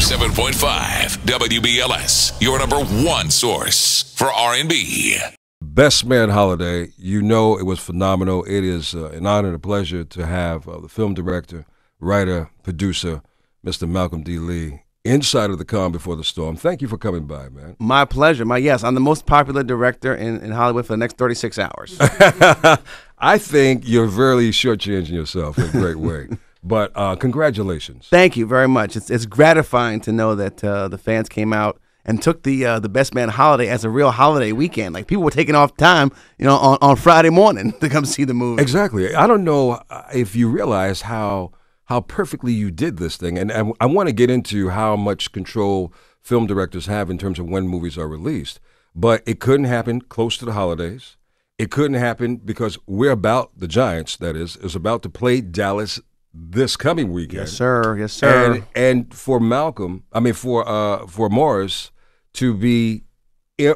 107.5 WBLS, your number one source for R&B. Best Man Holiday, you know it was phenomenal. It is uh, an honor and a pleasure to have uh, the film director, writer, producer, Mr. Malcolm D. Lee, inside of the calm before the storm. Thank you for coming by, man. My pleasure. My yes, I'm the most popular director in, in Hollywood for the next 36 hours. I think you're really shortchanging yourself in a great way. But uh, congratulations. Thank you very much. It's it's gratifying to know that uh, the fans came out and took the uh, the Best Man holiday as a real holiday weekend. Like people were taking off time, you know, on, on Friday morning to come see the movie. Exactly. I don't know uh, if you realize how how perfectly you did this thing, and, and I want to get into how much control film directors have in terms of when movies are released. But it couldn't happen close to the holidays. It couldn't happen because we're about the Giants. That is, is about to play Dallas this coming weekend. Yes, sir. Yes, sir. And and for Malcolm, I mean for uh for Morris to be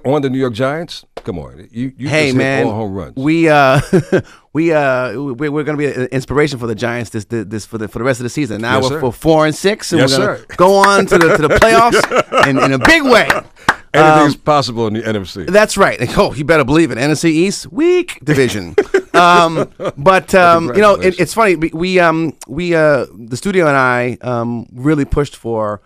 on the New York Giants. Come on, you you hey man, all home runs. we uh we uh we, we're going to be an inspiration for the Giants this this for the for the rest of the season. Now Yes, we're for four and six, and Yes, we're going sir. to go on to the to the playoffs in, in a big way. Anything's possible in the NFC. That's right. Oh, you better believe it. NFC East, weak division. Um, but um, you know, it, it's funny. We, we um we uh the studio and I um really pushed for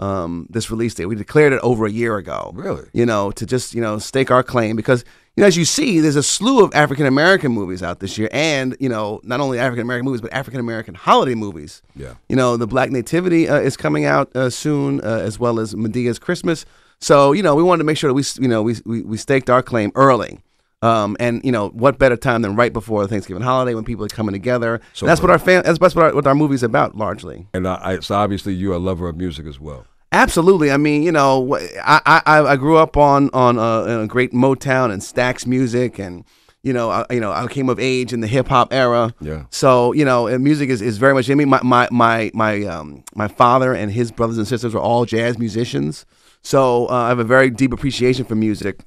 um this release date. We declared it over a year ago. Really? You know, to just you know stake our claim because you know as you see, there's a slew of African American movies out this year, and you know not only African American movies but African American holiday movies. Yeah. You know, the Black Nativity uh, is coming out uh, soon, uh, as well as Madea's Christmas. So you know, we wanted to make sure that we you know we we, we staked our claim early. Um, and you know what better time than right before the Thanksgiving holiday when people are coming together. So And that's what our fan. That's, that's what our, what our movie's about largely. And I, I, it's obviously you're a lover of music as well. Absolutely. I mean, you know, I I, I grew up on on uh, uh, great Motown and Stax music, and you know, I, you know, I came of age in the hip hop era. Yeah. So you know, music is, is very much in me. My my my my um my father and his brothers and sisters were all jazz musicians, so uh, I have a very deep appreciation for music.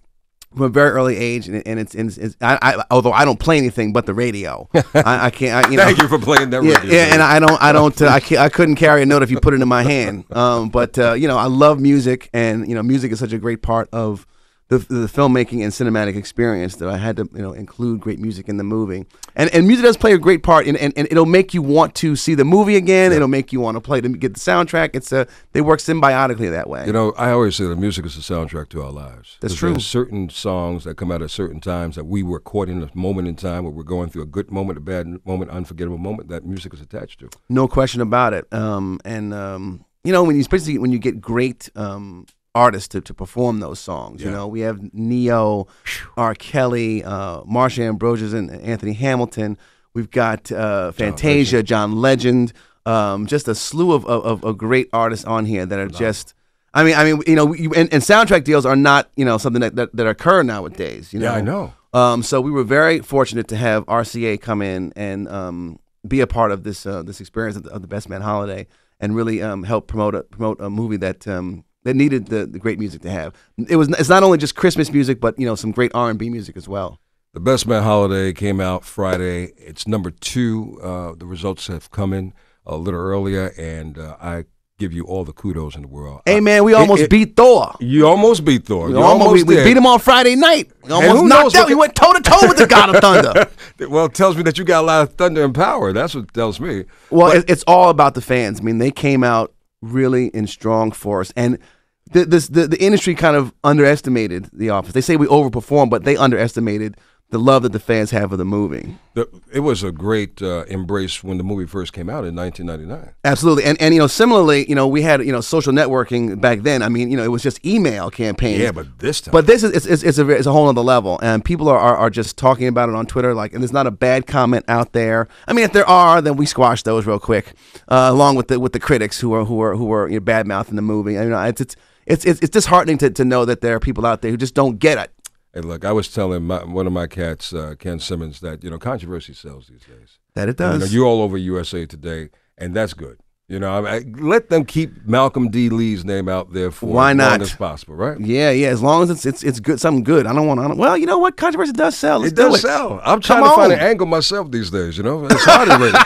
From a very early age, and, and it's, and it's, it's I, I, although I don't play anything but the radio, I, I can't. I, you know, Thank you for playing that yeah, radio. yeah, and I don't, I don't, uh, I, can't, I couldn't carry a note if you put it in my hand. Um, but uh, you know, I love music, and you know, music is such a great part of the, the filmmaking and cinematic experience that I had to, you know, include great music in the movie. And and music does play a great part, in, and and it'll make you want to see the movie again. It'll make you want to play to get the soundtrack. It's a they work symbiotically that way. You know, I always say that music is the soundtrack to our lives. That's true. There's certain songs that come out at certain times that we were caught in a moment in time where we're going through a good moment, a bad moment, unforgettable moment that music is attached to. No question about it. Um, and um, you know, when you especially when you get great um, artists to, to perform those songs. You know, we have Ne-Yo, R. Kelly, uh, Marsha Ambrosius, and Anthony Hamilton. We've got uh, Fantasia, John Legend. Um, just a slew of, of, of- great artists on here that are just. I mean, I mean, you know, we- and, and soundtrack deals are not, you know, something that, that, that occur nowadays. You know, Yeah, I know. um, so we were very fortunate to have RCA come in and um, be a part of this uh, this experience of the, of the Best Man Holiday and really um, help promote a, promote a movie that um, that needed the, the great music to have. It was it's not only just Christmas music, but you know some great R and B music as well. The Best Man Holiday came out Friday. It's number two. Uh, the results have come in a little earlier, and uh, I give you all the kudos in the world. Hey man, we almost it- beat Thor. You almost beat Thor. We, You almost, we, we beat him on Friday night. We almost knocked out. We went toe to toe with the God of Thunder. Well, it tells me that you got a lot of thunder and power. That's what it tells me. Well, it, it's all about the fans. I mean, they came out really in strong force, and the, this, the the industry kind of underestimated The Office. They say we overperformed, but they underestimated the love that the fans have for the movie. The, it was a great uh, embrace when the movie first came out in 1999. Absolutely, and and you know, similarly, you know, we had you know social networking back then. I mean, you know, it was just email campaigns. Yeah, but this time. But this is it's, it's, it's a it's a whole other level, and people are, are, are just talking about it on Twitter. Like, and there's not a bad comment out there. I mean, if there are, then we squash those real quick, uh, along with the with the critics who are who are who are you know, bad mouthing the movie. You know, it's it's it's it's, it's disheartening to, to know that there are people out there who just don't get it. Hey, look, I was telling my, one of my cats, uh, Ken Simmons, that you know controversy sells these days. That it does. You know, you're all over USA Today, and that's good. You know, I mean, let them keep Malcolm D. Lee's name out there for Why as not? long as possible, right? yeah, yeah. As long as it's it's it's good, something good. I don't want to. Well, you know what? Controversy does sell. Let's It do does it. sell. I'm trying Come to find an angle myself these days. You know, it's hard already.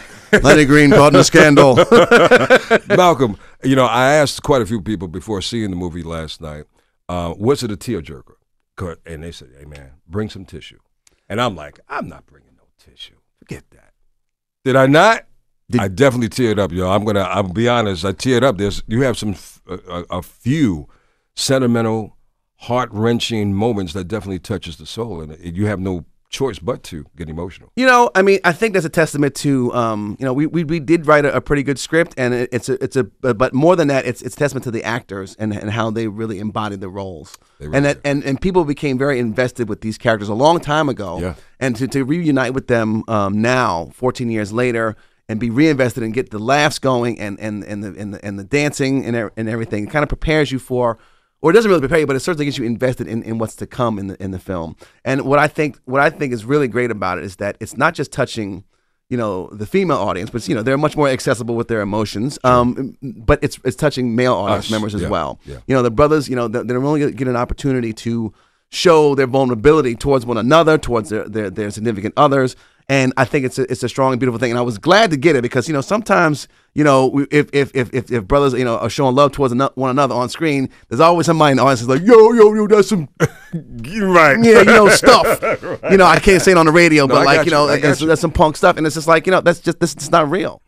Lenny Green a scandal. Malcolm, you know, I asked quite a few people before seeing the movie last night, uh, was it a tearjerker? And they said, hey, man, bring some tissue. And I'm like, I'm not bringing no tissue. Forget that. Did I not? Did- I definitely teared up, yo. I'm gonna. I'll be honest. I teared up. There's you have some A few sentimental, heart wrenching moments that definitely touches the soul, and you have no choice but to get emotional. You know, I mean, I think that's a testament to, um, you know, we, we, we did write a, a pretty good script, and it, it's a it's a but more than that, it's it's testament to the actors and, and how they really embodied the roles, really and that and, and people became very invested with these characters a long time ago, Yeah. and to, to reunite with them um, now, 14 years later, and be reinvested and get the laughs going and and and the and the, and the dancing and and everything, it kind of prepares you for or it doesn't really prepare you, but it certainly gets you invested in, in what's to come in the in the film. And what I think what I think is really great about it is that it's not just touching, you know, the female audience, but you know they're much more accessible with their emotions. Um, but it's it's touching male audience Us, members as yeah, well. yeah. You know, the brothers, you know, they're, they're only get an opportunity to show their vulnerability towards one another, towards their their, their significant others. And I think it's a, it's a strong and beautiful thing. And I was glad to get it because you know sometimes you know if if if if, if brothers you know are showing love towards one another on screen, there's always somebody in the audience that's like yo yo yo that's some right. yeah you know stuff. You know I can't say it on the radio, No, but I like you know you, that's, you. that's some punk stuff, and it's just like you know that's just this is not real.